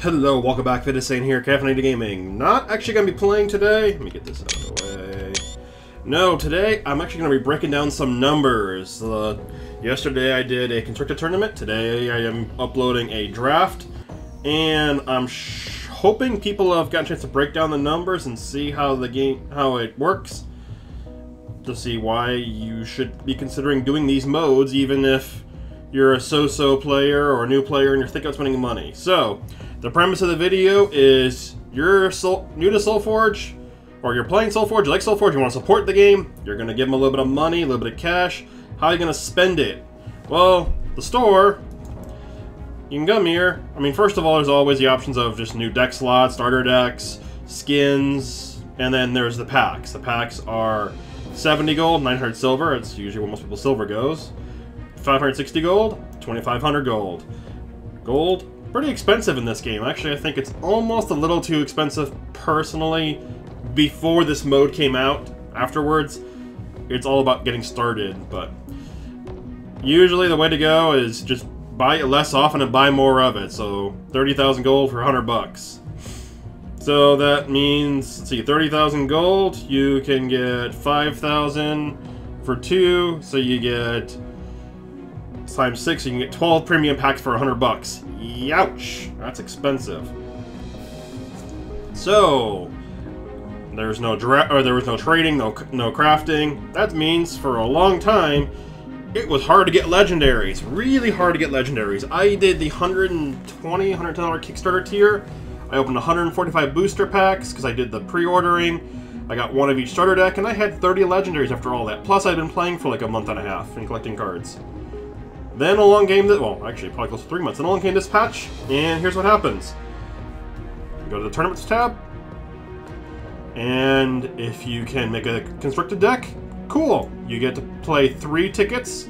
Hello, welcome back, Fidasaind here, Caffeinated Gaming. Not actually going to be playing today. Let me get this out of the way. No, today I'm actually going to be breaking down some numbers. Uh, yesterday I did a constructed tournament. Today I am uploading a draft. And I'm hoping people have gotten a chance to break down the numbers and see how the game, how it works. To see why you should be considering doing these modes, even if you're a so-so player or a new player and you're thinking of spending money. So, the premise of the video is you're Soul, new to SolForge, or you're playing SolForge, you like SolForge, you want to support the game, you're going to give them a little bit of money, a little bit of cash. How are you going to spend it? Well, the store, you can come here. I mean, first of all, there's always the options of just new deck slots, starter decks, skins, and then there's the packs. The packs are 70 gold, 900 silver, it's usually where most people's silver goes. 560 gold, 2500 gold. Gold, pretty expensive in this game. Actually, I think it's almost a little too expensive personally before this mode came out. Afterwards, it's all about getting started, but usually the way to go is just buy it less often and buy more of it. So 30,000 gold for 100 bucks. So that means, let's see, 30,000 gold, you can get 5,000 for two, so you get times six, you can get 12 premium packs for 100 bucks. Youch! That's expensive. So, there's no dra or there was no trading, no no crafting. That means for a long time, it was hard to get legendaries. Really hard to get legendaries. I did the 120, 110 dollar Kickstarter tier. I opened 145 booster packs because I did the pre-ordering. I got one of each starter deck, and I had 30 legendaries after all that. Plus, I've been playing for like a month and a half and collecting cards. Then along came this, well, actually probably close to three months. Then along came this patch, and here's what happens. You go to the Tournaments tab, and if you can make a constructed deck, cool. You get to play three tickets.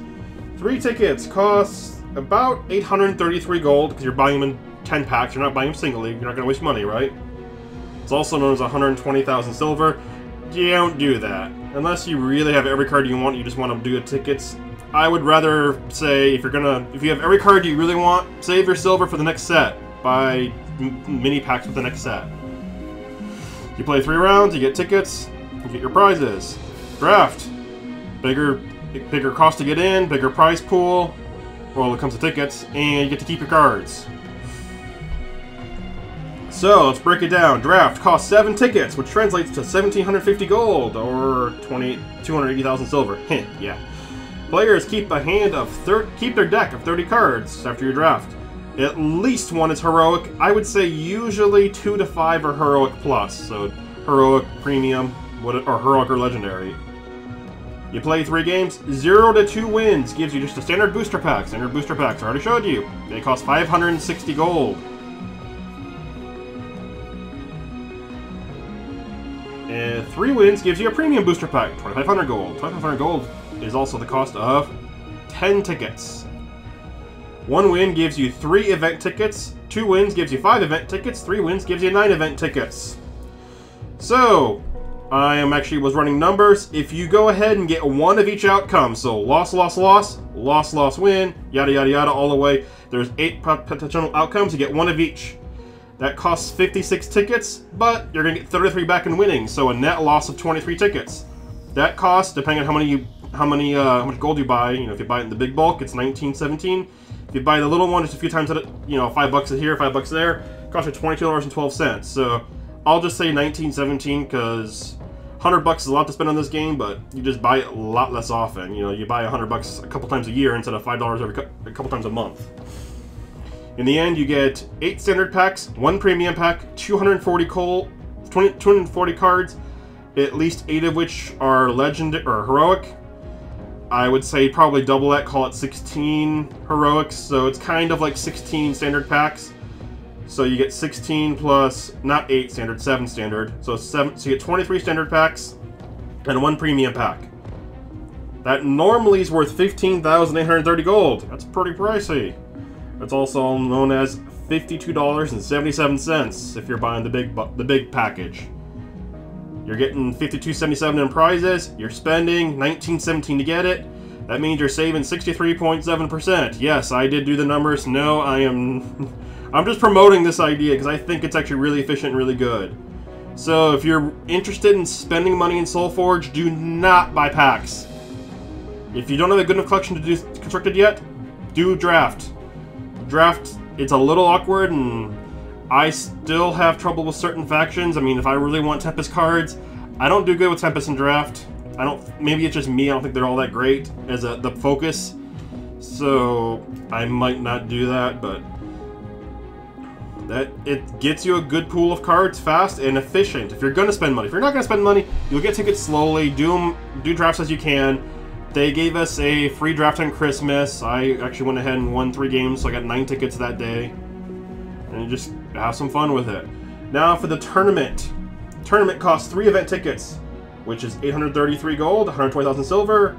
Three tickets cost about 833 gold, because you're buying them in 10 packs. You're not buying them singly. You're not going to waste money, right? It's also known as 120,000 silver. You don't do that. Unless you really have every card you want, you just want to do the tickets, I would rather say if you're gonna, if you have every card you really want, save your silver for the next set. Buy mini packs for the next set. You play three rounds, you get tickets, you get your prizes. Draft, bigger, bigger cost to get in, bigger prize pool. Well, it comes to tickets, and you get to keep your cards. So, let's break it down. Draft costs 7 tickets, which translates to 1,750 gold, or 20, 280,000 silver. Hint, yeah. Players keep a hand of thir keep their deck of 30 cards after your draft. At least one is heroic. I would say usually two to five are heroic plus, so heroic, premium, or heroic or legendary. You play three games, zero to two wins gives you just a standard booster pack. Standard booster packs, I already showed you. They cost 560 gold. And three wins gives you a premium booster pack, 2500 gold. 2500 gold is also the cost of 10 tickets. One win gives you 3 event tickets, 2 wins gives you 5 event tickets, 3 wins gives you 9 event tickets. So, I am actually was running numbers. If you go ahead and get one of each outcome, so loss, loss, loss, loss, loss, win, yada, yada, yada, all the way, there's 8 potential outcomes, you get one of each. That costs 56 tickets, but you're going to get 33 back in winning, so a net loss of 23 tickets. That cost, depending on how many you how many uh, how much gold you buy. You know, if you buy it in the big bulk, it's 1917. If you buy the little one, just a few times at you know, five bucks here, five bucks there, costs you twenty-two dollars and twelve cents. So I'll just say 1917 because 100 bucks is a lot to spend on this game, but you just buy it a lot less often. You know, you buy 100 bucks a couple times a year instead of five dollars every a couple times a month. In the end, you get eight standard packs, one premium pack, 240 coal, 20, 240 cards, at least eight of which are legend or heroic, I would say probably double that, call it 16 heroics, so it's kind of like 16 standard packs. So you get 16 plus, not 8 standard, 7 standard. So, seven, so you get 23 standard packs and one premium pack. That normally is worth 15,830 gold. That's pretty pricey. It's also known as $52.77 if you're buying the big the big package. You're getting 52.77 in prizes. You're spending 19.17 to get it. That means you're saving 63.7%. Yes, I did do the numbers. No, I am I'm just promoting this idea because I think it's actually really efficient and really good. So if you're interested in spending money in SolForge, do not buy packs. If you don't have a good enough collection to do constructed yet, do draft. Draft, it's a little awkward and I still have trouble with certain factions. I mean, if I really want Tempest cards, I don't do good with Tempest and draft. I don't. Maybe it's just me. I don't think they're all that great as a, the focus. So I might not do that, but that it gets you a good pool of cards fast and efficient. If you're gonna spend money, if you're not gonna spend money, you'll get tickets slowly. Do do drafts as you can. They gave us a free draft on Christmas. I actually went ahead and won three games, so I got nine tickets that day. And just have some fun with it. Now for the tournament. Tournament costs three event tickets, which is 833 gold, 120,000 silver.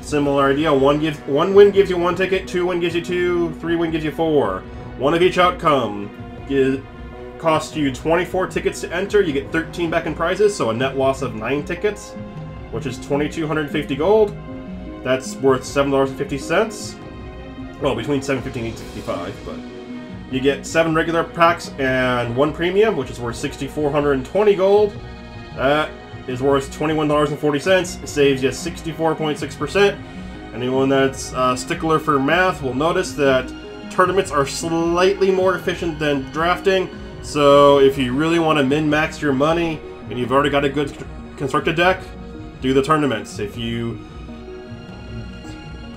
Similar idea. One gives one win gives you one ticket, two win gives you two, three win gives you four. One of each outcome costs you 24 tickets to enter. You get 13 back in prizes, so a net loss of nine tickets, which is 2,250 gold. That's worth $7.50. Well, between 750 and 865, but you get seven regular packs and one premium, which is worth 6,420 gold. That is worth $21.40. It saves you 64.6%. Anyone that's a stickler for math will notice that tournaments are slightly more efficient than drafting. So if you really want to min-max your money and you've already got a good constructed deck, do the tournaments. If you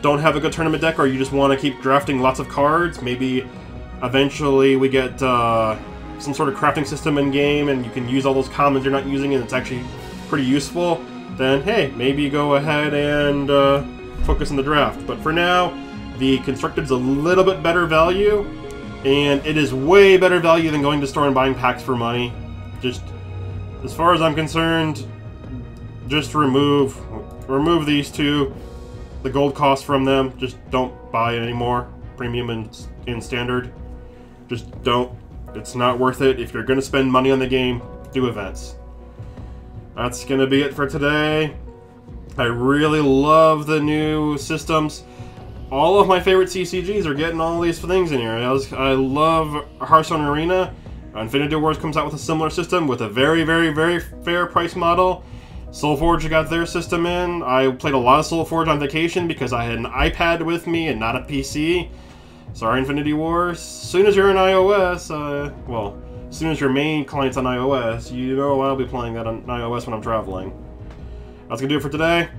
don't have a good tournament deck or you just want to keep drafting lots of cards, maybe eventually we get uh, some sort of crafting system in game and you can use all those commons you're not using and it's actually pretty useful, then hey, maybe go ahead and uh, focus on the draft. But for now, the Constructed's a little bit better value, and it is way better value than going to store and buying packs for money. Just, as far as I'm concerned, just remove remove these two, the gold cost from them. Just don't buy it anymore, premium and in standard. Just don't. It's not worth it. If you're going to spend money on the game, do events. That's going to be it for today. I really love the new systems. All of my favorite CCGs are getting all these things in here. I, was, I love Hearthstone Arena. Infinity Wars comes out with a similar system with a very, very, very fair price model. SolForge got their system in. I played a lot of SolForge on vacation because I had an iPad with me and not a PC. Sorry, Infinity War. As soon as you're on iOS, uh, well, as soon as your main client's on iOS, you know I'll be playing that on iOS when I'm traveling. That's gonna do it for today.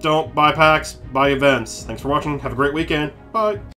Don't buy packs, buy events. Thanks for watching. Have a great weekend. Bye.